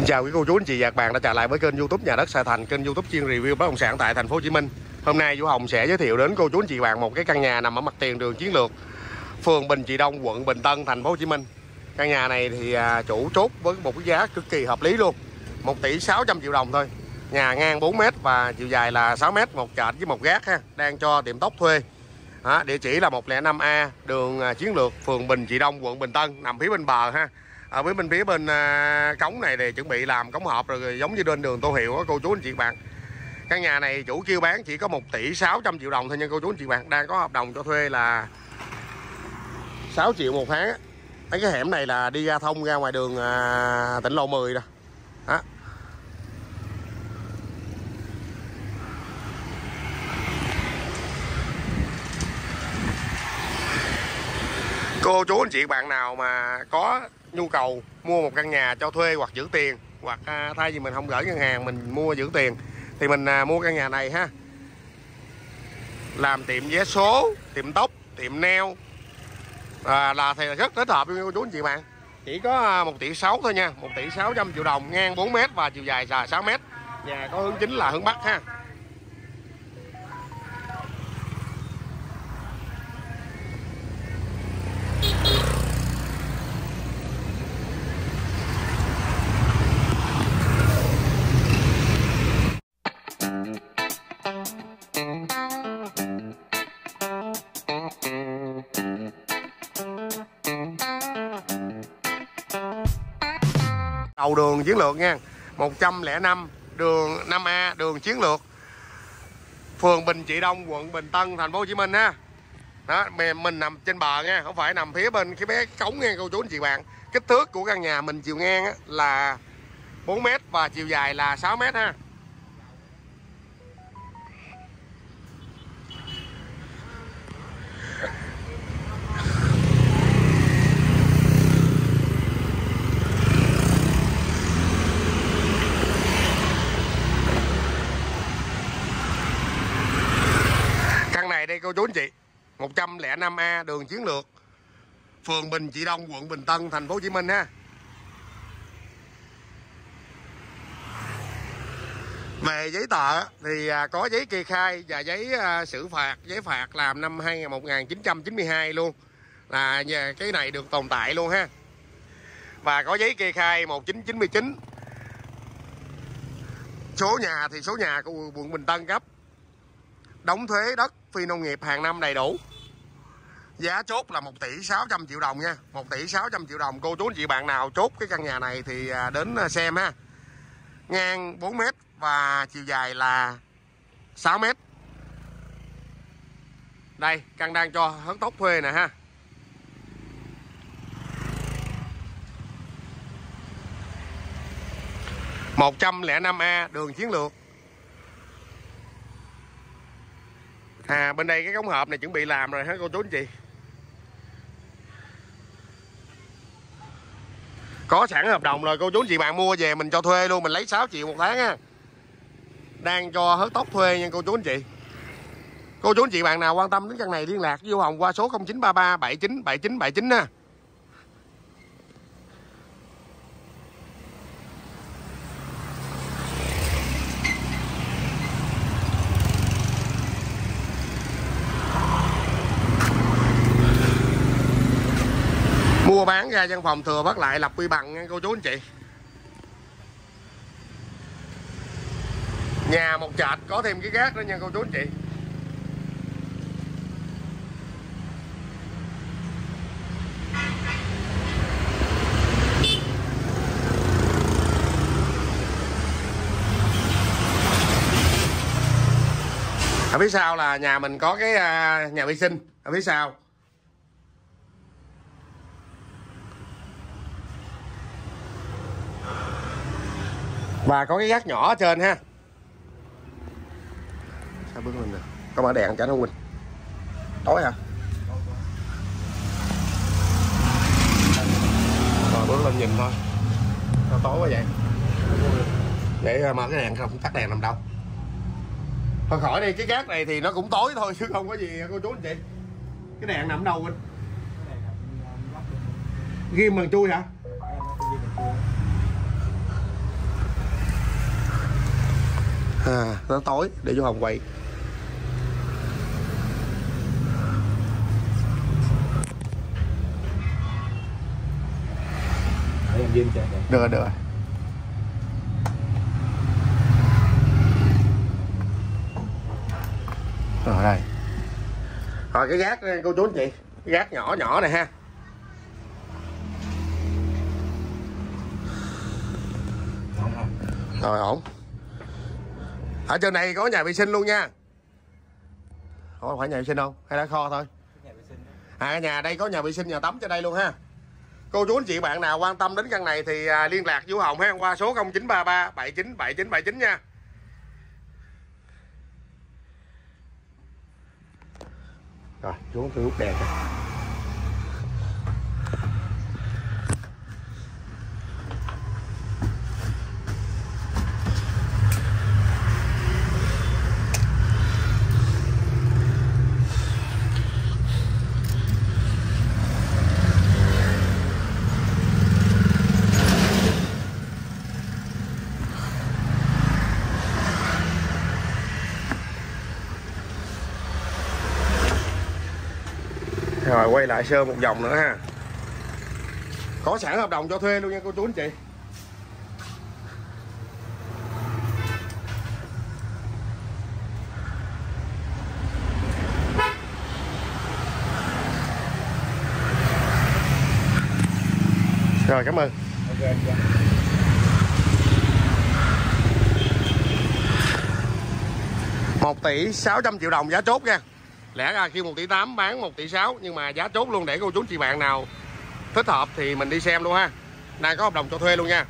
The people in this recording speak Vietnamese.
Xin chào quý cô chú anh chị và các bạn đã trở lại với kênh YouTube Nhà đất Sài Thành, kênh YouTube chuyên review bất động sản tại thành phố Hồ Chí Minh. Hôm nay Vũ Hồng sẽ giới thiệu đến cô chú anh chị và bạn một cái căn nhà nằm ở mặt tiền đường chiến lược, phường Bình Trị Đông, quận Bình Tân, thành phố Hồ Chí Minh. Căn nhà này thì à, chủ chốt với một cái giá cực kỳ hợp lý luôn. 1 tỷ 600 triệu đồng thôi. Nhà ngang 4 m và chiều dài là 6 m, một trệt với một gác ha, đang cho tiệm tóc thuê. Đó, địa chỉ là 105A, đường à, chiến lược, phường Bình Trị Đông, quận Bình Tân, nằm phía bên bờ ha ở với bên phía bên à, cống này thì chuẩn bị làm cống hộp rồi giống như trên đường tô hiệu đó cô chú anh chị bạn. Căn nhà này chủ kêu bán chỉ có 1 tỷ 600 triệu đồng thôi nha cô chú anh chị bạn. Đang có hợp đồng cho thuê là 6 triệu một tháng mấy cái hẻm này là đi ra thông ra ngoài đường à, tỉnh lộ 10 đó, đó. cô chú anh chị bạn nào mà có nhu cầu mua một căn nhà cho thuê hoặc giữ tiền hoặc à, thay vì mình không gửi ngân hàng mình mua giữ tiền thì mình à, mua căn nhà này ha. Làm tiệm vé số tiệm tóc tiệm neo à, là thì rất thích hợp với cô chú anh chị bạn. Chỉ có à, 1 tỷ 6 thôi nha 1 tỷ 600 triệu đồng ngang 4 mét và chiều dài là 6 mét. Nhà có hướng chính là hướng Bắc ha. Đầu đường chiến lược nha. 105 đường 5A đường chiến lược. Phường Bình Trị Đông quận Bình Tân thành phố Hồ Chí Minh ha đó mình, mình nằm trên bờ nha không phải nằm phía bên cái bé cống nha cô chú anh chị bạn. Kích thước của căn nhà mình chiều ngang á, là 4 mét và chiều dài là 6 mét ha này đây cô chú anh chị 105A đường chiến lược, phường Bình Trị Đông, quận Bình Tân, thành phố Hồ Chí Minh ha. Về giấy tờ thì à, có giấy kê khai và giấy à, xử phạt, giấy phạt làm năm 1992 luôn. Là cái này được tồn tại luôn ha. Và có giấy kê khai 1999 số nhà thì số nhà của quận Bình Tân cấp đóng thuế đất phi nông nghiệp hàng năm đầy đủ. Giá chốt là 1 tỷ 600 triệu đồng nha. 1 tỷ 600 triệu đồng. Cô chú, anh chị bạn nào chốt cái căn nhà này thì à, đến à, xem ha. Ngang 4 mét và chiều dài là 6 mét. Đây, căn đang cho hớt tóc thuê nè ha. Một trăm lẻ năm A, đường chiến lược. À bên đây cái cống hộp này chuẩn bị làm rồi hả cô chú anh chị? Có sẵn hợp đồng rồi, cô chú anh chị bạn mua về mình cho thuê luôn, mình lấy 6 triệu một tháng á. Đang cho hớt tóc thuê nha cô chú anh chị. Cô chú anh chị bạn nào quan tâm đến căn này liên lạc với Hồng qua số 0933 79 79 79 nha. Mua bán ra văn phòng thừa bắt lại lập quy bằng nha cô chú anh chị. Nhà một trệt có thêm cái gác nữa nha cô chú anh chị. Ở phía sau là nhà mình có cái à, nhà vệ sinh. Ở phía sau và có cái gác nhỏ ở trên ha. Sao bước lên nè? Có mở đèn cho nó huynh tối hả rồi, bước lên nhìn thôi. Nó tối quá vậy? Để ờ, mở cái đèn không? Tắt đèn nằm đâu? Thôi khỏi đi, cái gác này thì nó cũng tối thôi, chứ không có gì, cô chú anh chị. Cái đèn nằm đâu anh ghim bằng chui hả? À, nó tối để chú Hồng quay được rồi được rồi. Rồi đây. Rồi cái gác đây, cô chú anh chị. Cái gác nhỏ nhỏ này ha. Rồi ổn ở trên này có nhà vệ sinh luôn nha. Có phải nhà vệ sinh không? Hay là kho thôi? À nhà đây có nhà vệ sinh nhà tắm cho đây luôn ha. Cô chú anh chị bạn nào quan tâm đến căn này thì à, liên lạc với Hồng ha qua số 0933 79 79 79 nha. Rồi xuống hút đèn rồi quay lại sơ một vòng nữa ha. Có sẵn hợp đồng cho thuê luôn nha cô chú anh chị. Rồi cảm ơn. Một tỷ 600 triệu đồng giá chốt nha lẽ ra khi 1 tỷ 8 bán 1 tỷ 6 nhưng mà giá chốt luôn để cô chú chị bạn nào thích hợp thì mình đi xem luôn ha. Đang có hợp đồng cho thuê luôn nha.